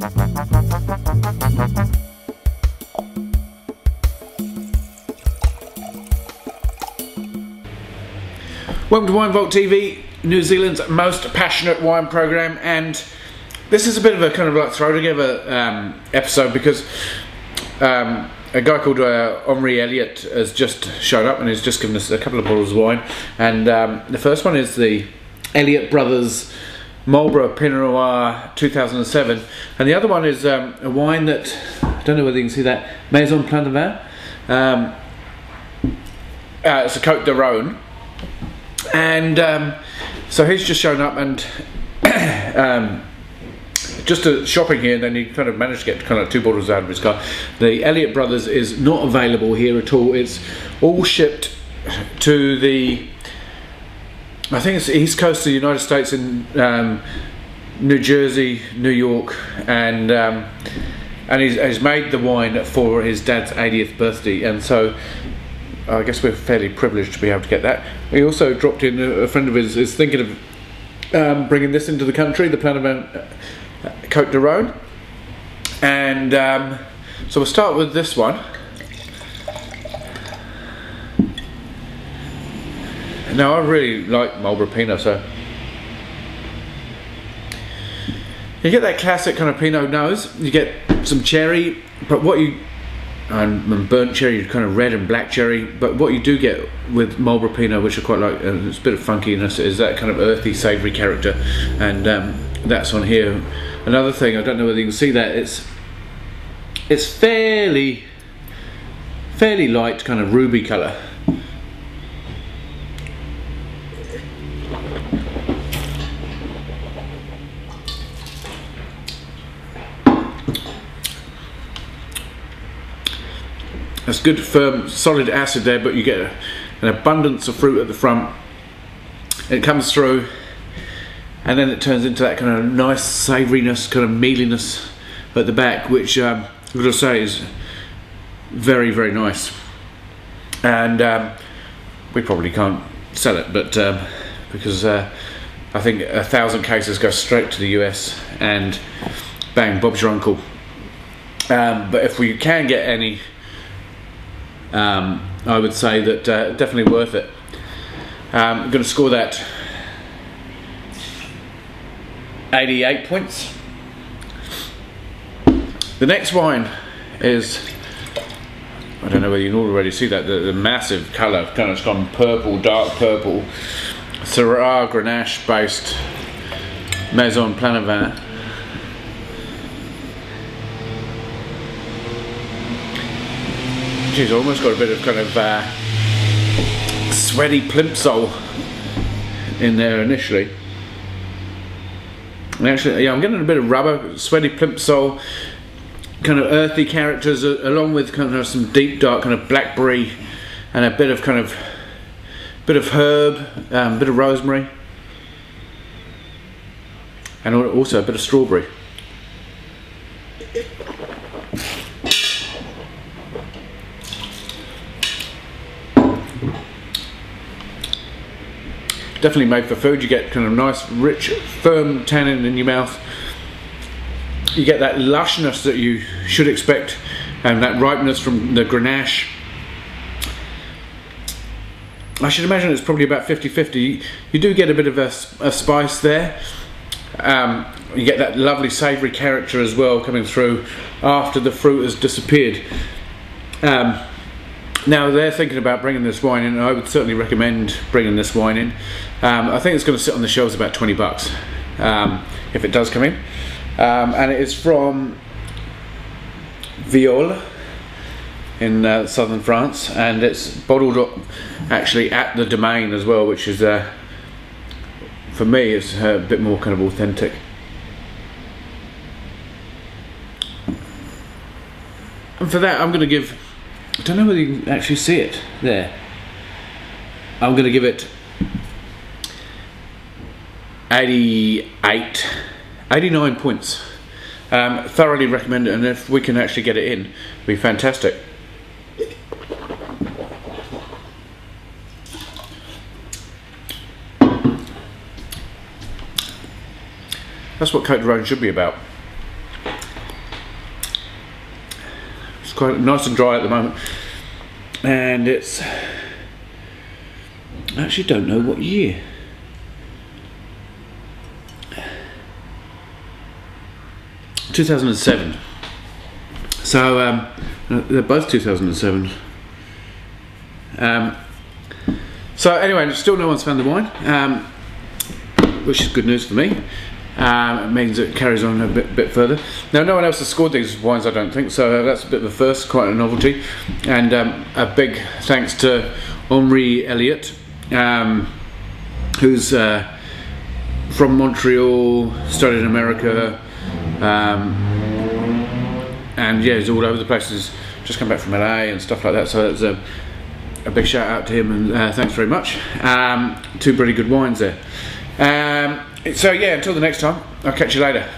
Welcome to Wine Vault TV, New Zealand's most passionate wine program, and this is a bit of a kind of like throw together um, episode because um, a guy called uh, Henri Eliot has just shown up and he's just given us a couple of bottles of wine, and um, the first one is the Eliot Brothers Marlborough Pinot Noir 2007, and the other one is um, a wine that I don't know whether you can see that Maison Plantevin. Um, uh, it's a Cotes du Rhone. And um, so he's just shown up and um, just a shopping here and then he kind of managed to get kind of two bottles out of his car. The Eliot Brothers is not available here at all. It's all shipped to the I think it's the east coast of the United States in um, New Jersey New York and um, and he's, he's made the wine for his dad's 80th birthday and so I guess we're fairly privileged to be able to get that. He also dropped in a friend of his is thinking of um, bringing this into the country, the Plantevin uh, Cotes du Rhone, and um, so we'll start with this one. Now I really like Marlborough Pinot, so you get that classic kind of Pinot nose. You get some cherry, but what you and, burnt cherry, kind of red and black cherry. But what you do get with Marlborough Pinot, which I quite like, and it's a bit of funkiness, is that kind of earthy, savoury character, and um, that's on here. Another thing, I don't know whether you can see that it's it's fairly fairly light, kind of ruby colour. It's good, firm, solid acid there, but you get an abundance of fruit at the front. It comes through, and then it turns into that kind of nice savouriness, kind of mealiness at the back, which um, I've got to say is very, very nice. And um, we probably can't sell it, but um, because uh, I think a thousand cases go straight to the US, and bang, Bob's your uncle. Um, but if we can get any um, I would say that uh, definitely worth it. Um, I'm going to score that 88 points. The next wine is, I don't know whether you can already see that, the, the massive colour, kind of gone purple, dark purple, Syrah Grenache based Maison Plantevin. She's almost got a bit of kind of uh, sweaty plimsoll in there initially. And actually, yeah, I'm getting a bit of rubber, sweaty plimsoll, kind of earthy characters, along with kind of some deep dark kind of blackberry, and a bit of kind of bit of herb, um, bit of rosemary, and also a bit of strawberry. Definitely made for food. You get kind of nice, rich, firm tannin in your mouth. You get that lushness that you should expect and that ripeness from the Grenache. I should imagine it's probably about 50-50. You do get a bit of a, a spice there. Um, you get that lovely savoury character as well coming through after the fruit has disappeared. Um, now they're thinking about bringing this wine in, and I would certainly recommend bringing this wine in. Um, I think it's going to sit on the shelves about 20 bucks um, if it does come in. Um, and it is from Viole in uh, southern France, and it's bottled up actually at the Domaine as well, which is uh, for me it's a bit more kind of authentic. And for that, I'm going to give I don't know whether you can actually see it there. I'm going to give it 88, 89 points. Um, thoroughly recommend it, and if we can actually get it in, it'd be fantastic. That's what Cote de should be about. Quite nice and dry at the moment, and it's. I actually don't know what year. Two thousand and seven. So um, they're both two thousand and seven. Um, so anyway, still no one's found the wine, um, which is good news for me. Um, it means it carries on a bit, bit further. Now, no one else has scored these wines, I don't think, so that's a bit of a first, quite a novelty. And um, a big thanks to Henri Eliot, um, who's uh, from Montreal, studied in America, um, and yeah, he's all over the place. He's just come back from LA and stuff like that, so it's a, a big shout out to him and uh, thanks very much. Um, two pretty good wines there. Um, so yeah, until the next time, I'll catch you later.